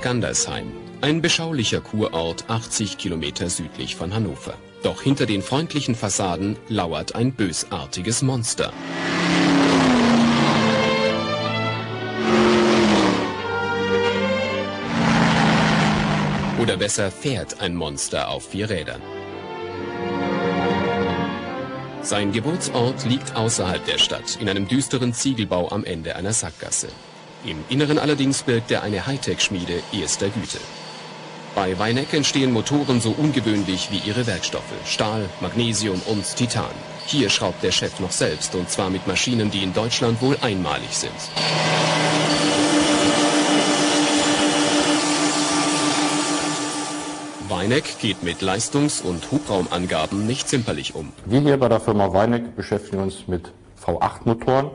Gandersheim, ein beschaulicher Kurort 80 Kilometer südlich von Hannover. Doch hinter den freundlichen Fassaden lauert ein bösartiges Monster. Oder besser fährt ein Monster auf vier Rädern. Sein Geburtsort liegt außerhalb der Stadt, in einem düsteren Ziegelbau am Ende einer Sackgasse. Im Inneren allerdings birgt er eine Hightech-Schmiede erster Güte. Bei Weineck entstehen Motoren so ungewöhnlich wie ihre Werkstoffe. Stahl, Magnesium und Titan. Hier schraubt der Chef noch selbst und zwar mit Maschinen, die in Deutschland wohl einmalig sind. Weineck geht mit Leistungs- und Hubraumangaben nicht zimperlich um. Wir hier bei der Firma Weineck beschäftigen uns mit V8-Motoren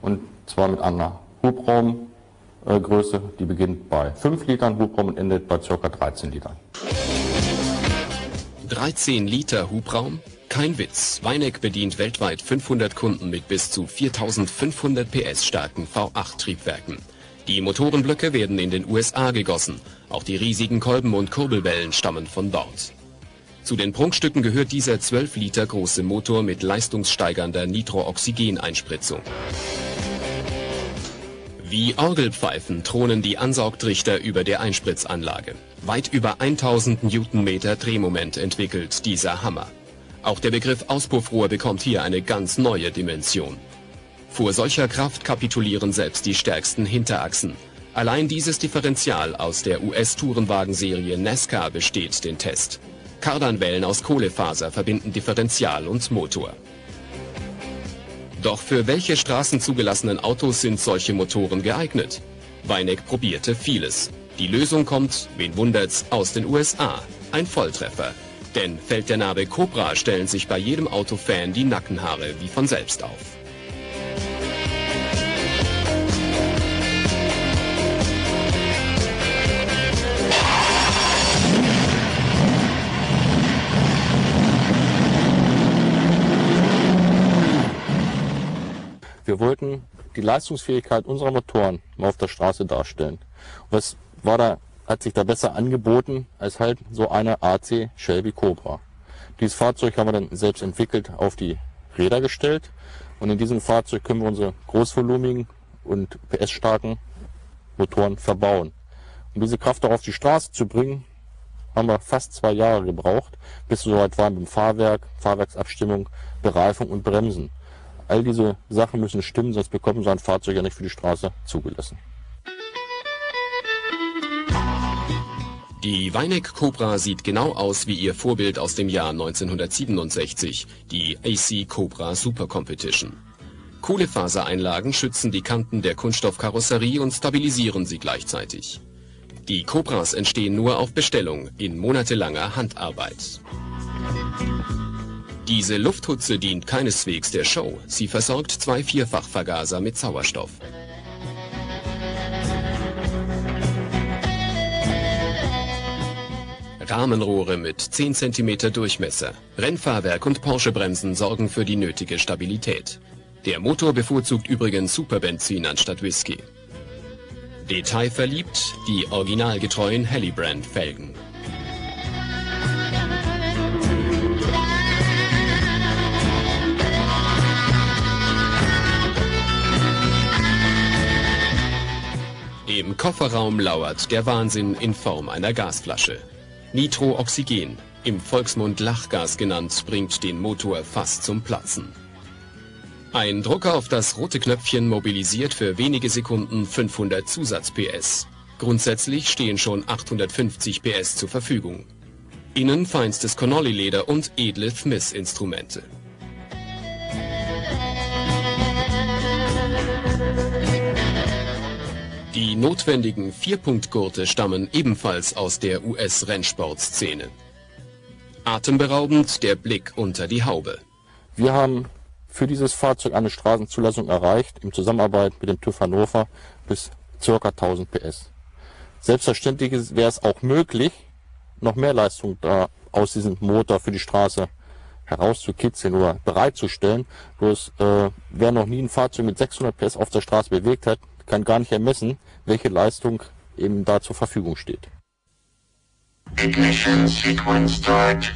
und zwar mit einer Hubraumgröße, die beginnt bei 5 Litern Hubraum und endet bei ca. 13 Litern. 13 Liter Hubraum? Kein Witz. Weineck bedient weltweit 500 Kunden mit bis zu 4500 PS starken V8-Triebwerken. Die Motorenblöcke werden in den USA gegossen. Auch die riesigen Kolben und Kurbelwellen stammen von dort. Zu den Prunkstücken gehört dieser 12 Liter große Motor mit leistungssteigernder Nitrooxygeneinspritzung. Wie Orgelpfeifen thronen die Ansaugtrichter über der Einspritzanlage. Weit über 1000 Newtonmeter Drehmoment entwickelt dieser Hammer. Auch der Begriff Auspuffrohr bekommt hier eine ganz neue Dimension. Vor solcher Kraft kapitulieren selbst die stärksten Hinterachsen. Allein dieses Differential aus der US-Tourenwagenserie NASCAR besteht den Test. Kardanwellen aus Kohlefaser verbinden Differential und Motor. Doch für welche straßenzugelassenen Autos sind solche Motoren geeignet? Weineck probierte vieles. Die Lösung kommt, wen wundert's, aus den USA. Ein Volltreffer. Denn fällt der Name Cobra, stellen sich bei jedem Autofan die Nackenhaare wie von selbst auf. Wollten die Leistungsfähigkeit unserer Motoren mal auf der Straße darstellen. Was war da, hat sich da besser angeboten als halt so eine AC Shelby Cobra. Dieses Fahrzeug haben wir dann selbst entwickelt auf die Räder gestellt und in diesem Fahrzeug können wir unsere großvolumigen und PS-starken Motoren verbauen. Um diese Kraft auch auf die Straße zu bringen, haben wir fast zwei Jahre gebraucht, bis wir soweit waren mit dem Fahrwerk, Fahrwerksabstimmung, Bereifung und Bremsen. All diese Sachen müssen stimmen, sonst bekommen so ein Fahrzeug ja nicht für die Straße zugelassen. Die Weineck Cobra sieht genau aus wie ihr Vorbild aus dem Jahr 1967, die AC Cobra Super Competition. Kohlefasereinlagen schützen die Kanten der Kunststoffkarosserie und stabilisieren sie gleichzeitig. Die Cobras entstehen nur auf Bestellung in monatelanger Handarbeit. Diese Lufthutze dient keineswegs der Show. Sie versorgt zwei Vierfachvergaser mit Sauerstoff. Rahmenrohre mit 10 cm Durchmesser, Rennfahrwerk und Porsche-Bremsen sorgen für die nötige Stabilität. Der Motor bevorzugt übrigens Superbenzin anstatt Whisky. Detailverliebt die originalgetreuen Hallibrand-Felgen. Kofferraum lauert der Wahnsinn in Form einer Gasflasche. Nitrooxygen, im Volksmund Lachgas genannt, bringt den Motor fast zum Platzen. Ein Drucker auf das rote Knöpfchen mobilisiert für wenige Sekunden 500 Zusatz-PS. Grundsätzlich stehen schon 850 PS zur Verfügung. Innen feinstes Connolly-Leder und edle Smith-Instrumente. Die notwendigen Vierpunktgurte stammen ebenfalls aus der US-Rennsportszene. Atemberaubend der Blick unter die Haube. Wir haben für dieses Fahrzeug eine Straßenzulassung erreicht, in Zusammenarbeit mit dem TÜV Hannover bis ca. 1000 PS. Selbstverständlich wäre es auch möglich, noch mehr Leistung da aus diesem Motor für die Straße herauszukitzeln oder bereitzustellen. Bloß äh, wer noch nie ein Fahrzeug mit 600 PS auf der Straße bewegt hat, kann gar nicht ermessen, welche Leistung eben da zur Verfügung steht. Ignition sequence start.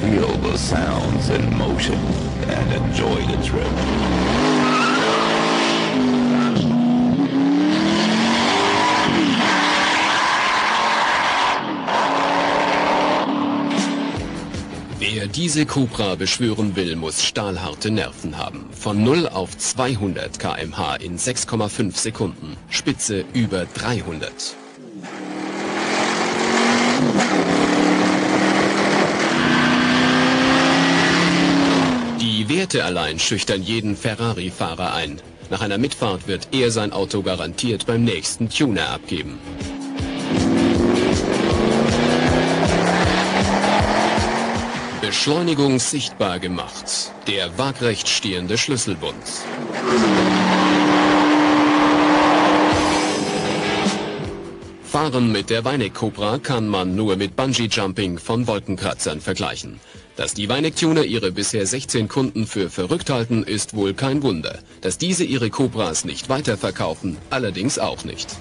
Feel the sounds and motion and enjoy the trip. Wer diese Cobra beschwören will, muss stahlharte Nerven haben. Von 0 auf 200 kmh in 6,5 Sekunden. Spitze über 300. Die Werte allein schüchtern jeden Ferrari-Fahrer ein. Nach einer Mitfahrt wird er sein Auto garantiert beim nächsten Tuner abgeben. Beschleunigung sichtbar gemacht. Der waagrecht stehende Schlüsselbund. Fahren mit der Weineck Cobra kann man nur mit Bungee Jumping von Wolkenkratzern vergleichen. Dass die Weineck Tuner ihre bisher 16 Kunden für verrückt halten, ist wohl kein Wunder. Dass diese ihre Cobras nicht weiterverkaufen, allerdings auch nicht.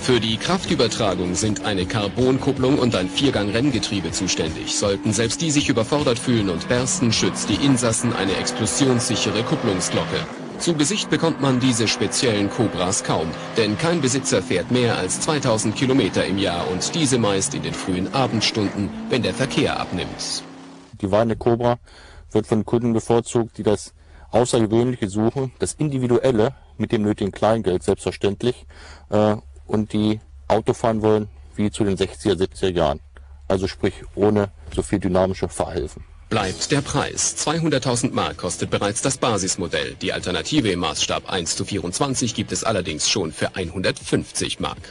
Für die Kraftübertragung sind eine Carbonkupplung und ein Viergang-Renngetriebe zuständig. Sollten selbst die sich überfordert fühlen und bersten, schützt die Insassen eine explosionssichere Kupplungsglocke. Zu Gesicht bekommt man diese speziellen Cobras kaum, denn kein Besitzer fährt mehr als 2000 Kilometer im Jahr und diese meist in den frühen Abendstunden, wenn der Verkehr abnimmt. Die Weine Cobra wird von Kunden bevorzugt, die das Außergewöhnliche suchen, das Individuelle mit dem nötigen Kleingeld selbstverständlich äh, und die Auto fahren wollen wie zu den 60er, 70er Jahren. Also sprich ohne so viel dynamische Fahrhilfen. Bleibt der Preis. 200.000 Mark kostet bereits das Basismodell. Die Alternative im Maßstab 1 zu 24 gibt es allerdings schon für 150 Mark.